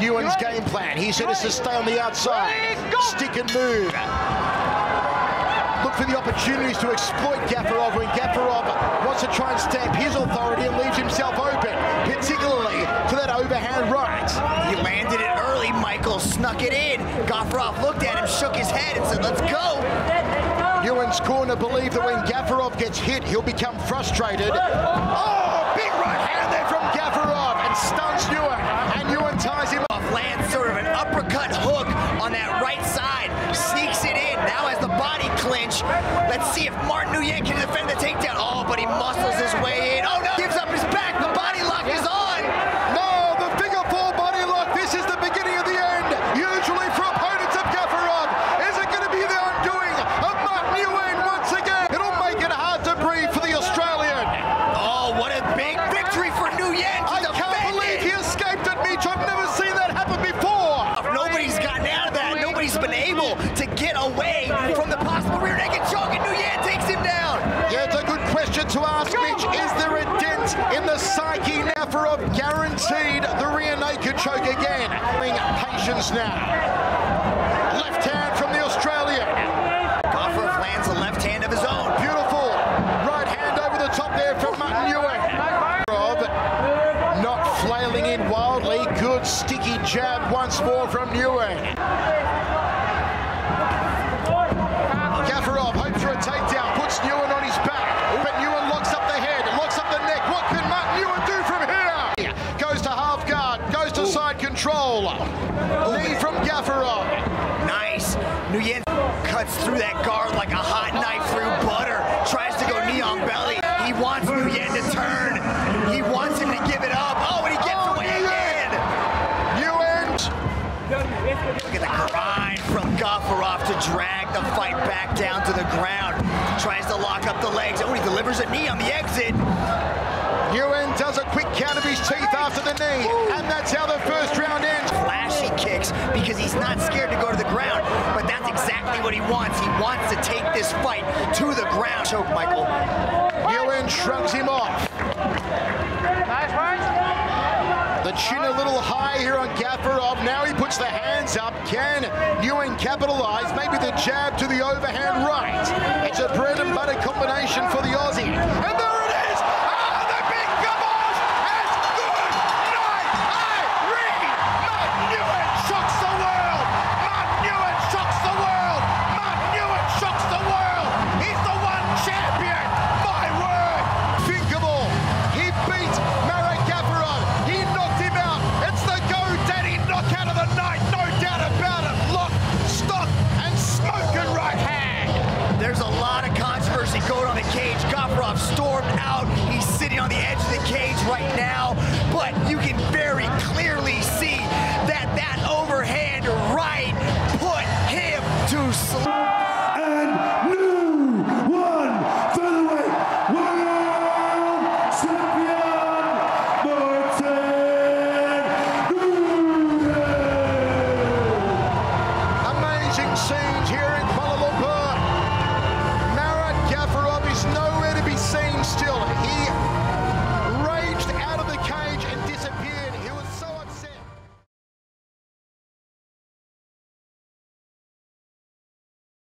Nguyen's game plan. He said is to stay on the outside, stick and move. Look for the opportunities to exploit Gafurov when Gafurov wants to try and stamp his authority and leaves himself open, particularly to that overhand right. He landed it early. Michael snuck it in. Gafurov looked at him, shook his head, and said, let's go. Nguyen's corner believe that when Gafurov gets hit, he'll become frustrated. Oh, big right hand there from Gafurov and stuns Nguyen. Let's see if Martin Nguyen can defend the takedown. Oh, but he muscles Is there a dent in the psyche now for a guaranteed the rear naked choke again? Patience now. Left hand from the Australian. Gafurov lands a left hand of his own. Beautiful. Right hand over the top there from Martin. Rob not flailing in wildly. Good sticky jab once more from Nguyen. Side control. Knee from Gafurov. Nice. Nguyen cuts through that guard like a hot knife through butter. Tries to go knee on belly. He wants Nguyen to turn. He wants him to give it up. Oh, and he gets Oh, away again. Nguyen. Look at the grind from Gafurov to drag the fight back down to the ground. Tries to lock up the legs. Oh, he delivers a knee on the exit. Nguyen does a quick count of his teeth after the knee, and that's how the first round ends. Flashy kicks because he's not scared to go to the ground, but that's exactly what he wants. He wants to take this fight to the ground. Choke, Michael. Nguyen shrugs him off. The chin a little high here on Gafurov. Now he puts the hands up. Can Nguyen capitalize? Maybe the jab to the overhand right. It's a bread and butter combination for the Aussie.